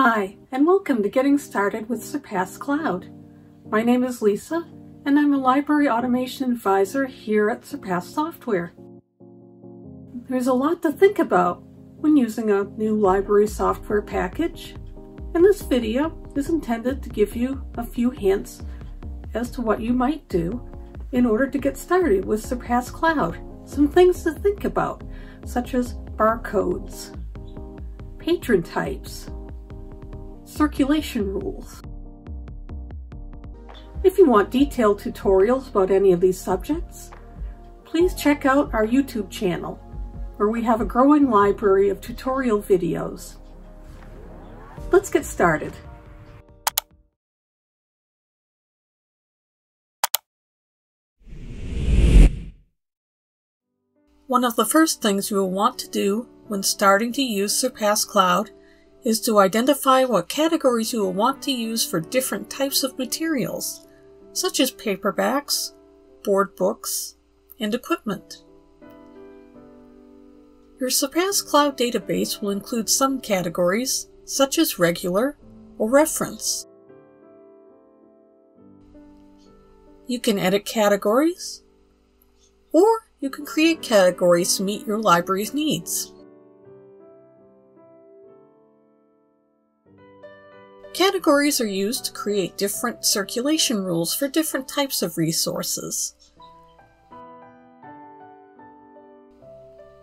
Hi, and welcome to Getting Started with Surpass Cloud. My name is Lisa, and I'm a Library Automation Advisor here at Surpass Software. There's a lot to think about when using a new library software package, and this video is intended to give you a few hints as to what you might do in order to get started with Surpass Cloud. Some things to think about, such as barcodes, patron types, circulation rules. If you want detailed tutorials about any of these subjects, please check out our YouTube channel, where we have a growing library of tutorial videos. Let's get started. One of the first things you will want to do when starting to use Surpass Cloud is to identify what categories you will want to use for different types of materials, such as paperbacks, board books, and equipment. Your Surpass Cloud database will include some categories, such as regular or reference. You can edit categories, or you can create categories to meet your library's needs. Categories are used to create different circulation rules for different types of resources.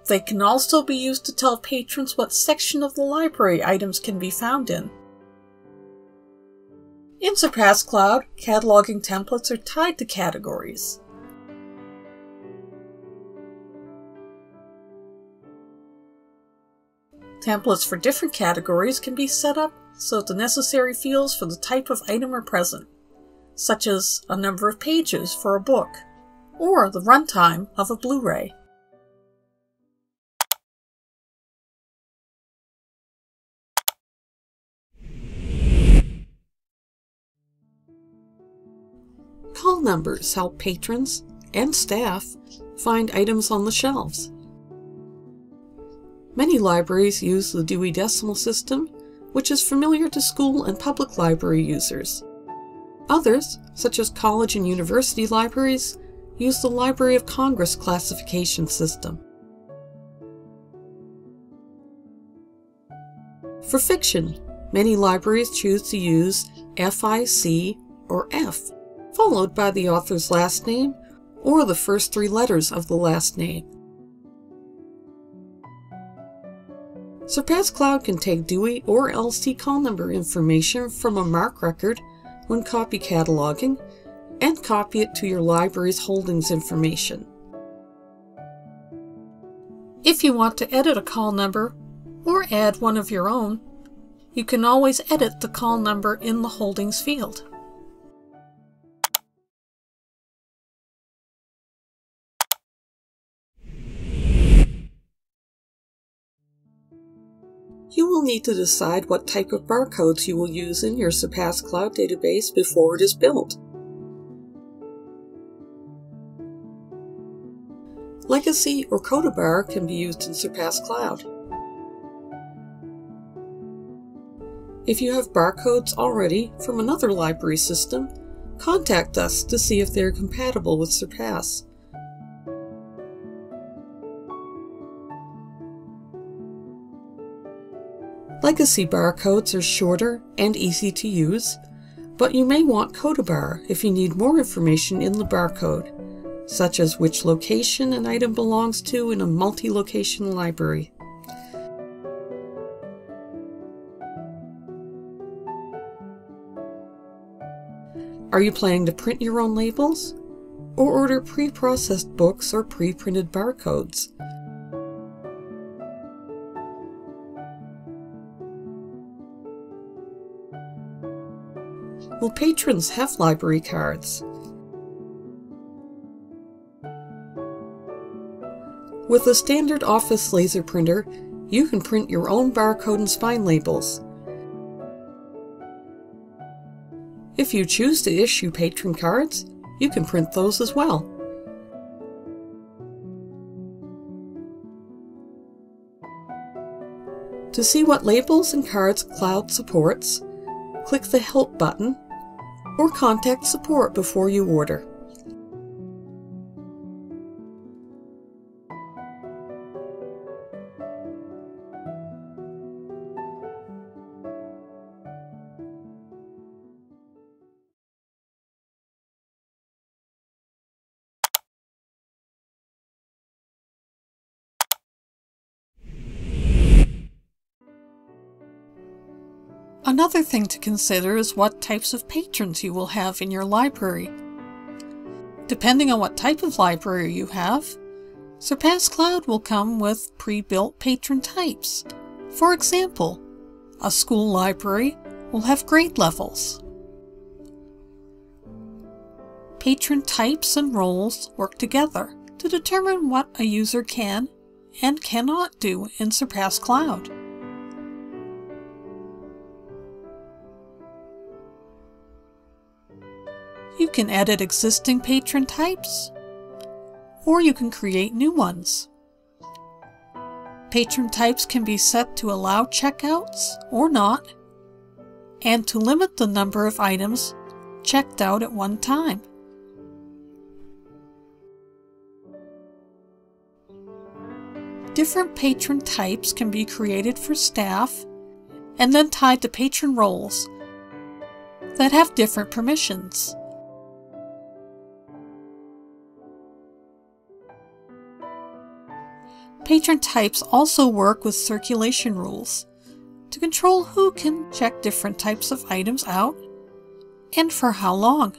They can also be used to tell patrons what section of the library items can be found in. In Surpass Cloud, cataloging templates are tied to categories. Templates for different categories can be set up so the necessary fields for the type of item are present, such as a number of pages for a book, or the runtime of a Blu-ray. Call numbers help patrons and staff find items on the shelves. Many libraries use the Dewey Decimal System which is familiar to school and public library users. Others, such as college and university libraries, use the Library of Congress classification system. For fiction, many libraries choose to use FIC or F, followed by the author's last name or the first three letters of the last name. Surpass Cloud can take Dewey or LC call number information from a MARC record when copy cataloging and copy it to your library's holdings information. If you want to edit a call number or add one of your own, you can always edit the call number in the holdings field. Need to decide what type of barcodes you will use in your Surpass Cloud database before it is built. Legacy or CodaBar can be used in Surpass Cloud. If you have barcodes already from another library system, contact us to see if they are compatible with Surpass. Legacy barcodes are shorter and easy to use, but you may want CodaBar if you need more information in the barcode, such as which location an item belongs to in a multi-location library. Are you planning to print your own labels? Or order pre-processed books or pre-printed barcodes? Will patrons have library cards? With a standard office laser printer, you can print your own barcode and spine labels. If you choose to issue patron cards, you can print those as well. To see what labels and cards Cloud supports, click the Help button or contact support before you order. Another thing to consider is what types of patrons you will have in your library. Depending on what type of library you have, Surpass Cloud will come with pre-built patron types. For example, a school library will have grade levels. Patron types and roles work together to determine what a user can and cannot do in Surpass Cloud. You can edit existing patron types, or you can create new ones. Patron types can be set to allow checkouts or not, and to limit the number of items checked out at one time. Different patron types can be created for staff and then tied to patron roles that have different permissions. Patron types also work with circulation rules to control who can check different types of items out and for how long.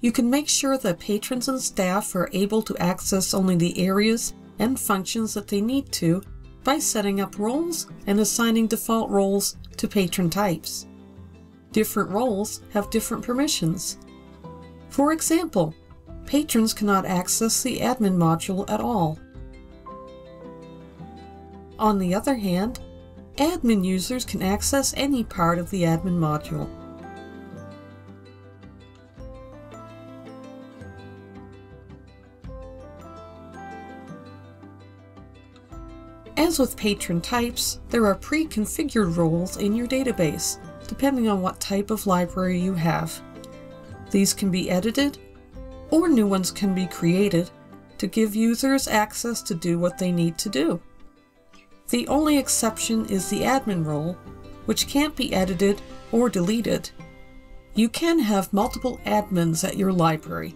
You can make sure that patrons and staff are able to access only the areas and functions that they need to by setting up roles and assigning default roles to patron types. Different roles have different permissions. For example, patrons cannot access the admin module at all. On the other hand, admin users can access any part of the admin module. As with patron types, there are pre-configured roles in your database, depending on what type of library you have. These can be edited, or new ones can be created to give users access to do what they need to do. The only exception is the admin role, which can't be edited or deleted. You can have multiple admins at your library,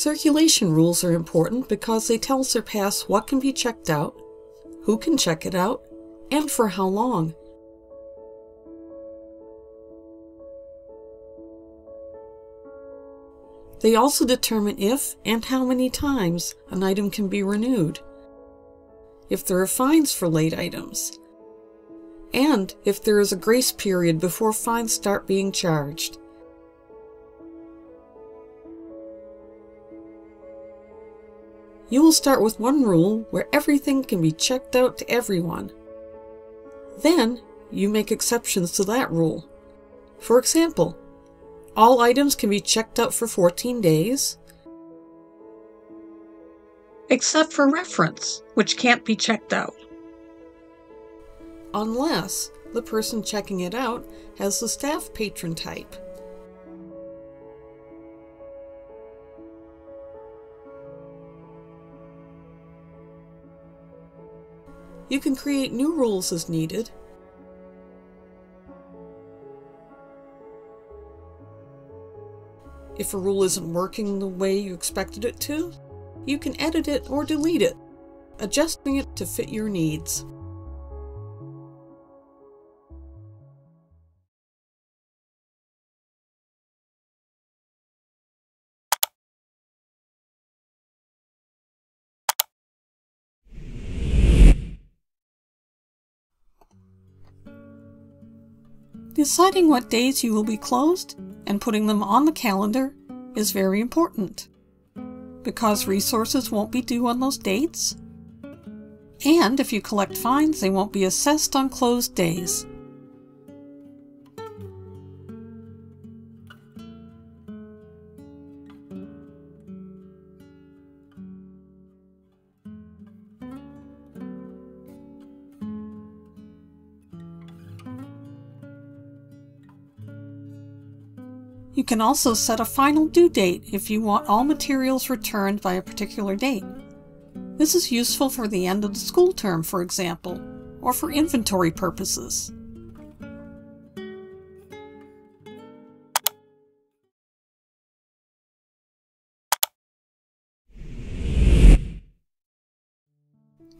Circulation rules are important because they tell Surpass what can be checked out, who can check it out, and for how long. They also determine if and how many times an item can be renewed, if there are fines for late items, and if there is a grace period before fines start being charged. You will start with one rule where everything can be checked out to everyone. Then, you make exceptions to that rule. For example, all items can be checked out for 14 days, except for reference, which can't be checked out. Unless the person checking it out has the staff patron type. You can create new rules as needed. If a rule isn't working the way you expected it to, you can edit it or delete it, adjusting it to fit your needs. Deciding what days you will be closed and putting them on the calendar is very important because resources won't be due on those dates. And if you collect fines, they won't be assessed on closed days. You can also set a final due date if you want all materials returned by a particular date. This is useful for the end of the school term, for example, or for inventory purposes.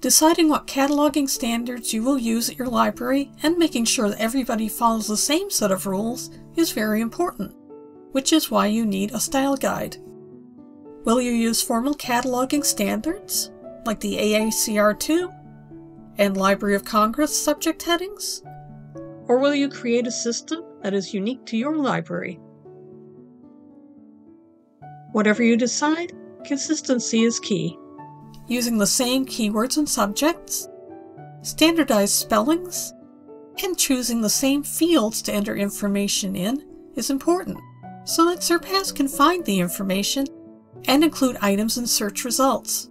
Deciding what cataloging standards you will use at your library and making sure that everybody follows the same set of rules is very important which is why you need a style guide. Will you use formal cataloging standards, like the AACR2 and Library of Congress subject headings? Or will you create a system that is unique to your library? Whatever you decide, consistency is key. Using the same keywords and subjects, standardized spellings, and choosing the same fields to enter information in is important so that Surpass can find the information and include items in search results.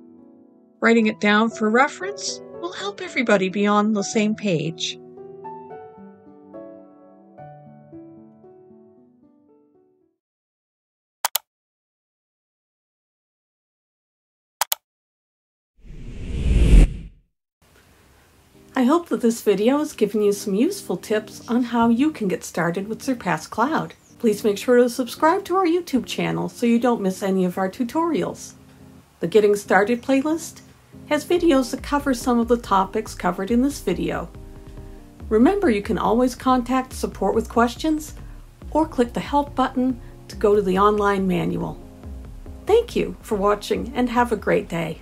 Writing it down for reference will help everybody be on the same page. I hope that this video has given you some useful tips on how you can get started with Surpass Cloud. Please make sure to subscribe to our YouTube channel so you don't miss any of our tutorials. The Getting Started playlist has videos that cover some of the topics covered in this video. Remember you can always contact support with questions or click the help button to go to the online manual. Thank you for watching and have a great day.